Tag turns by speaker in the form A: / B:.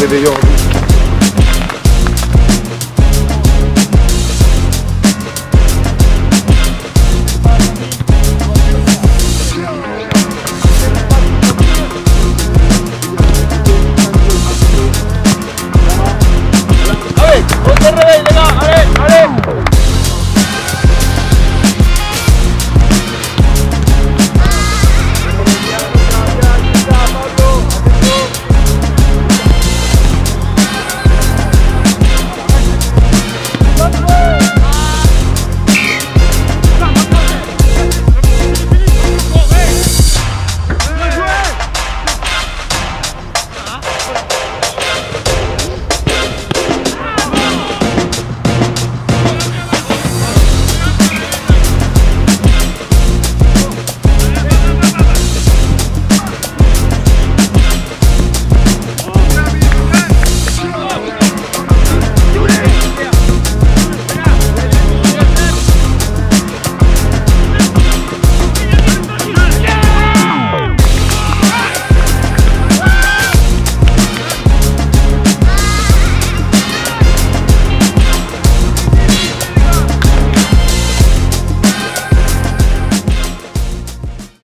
A: Bon réveillon.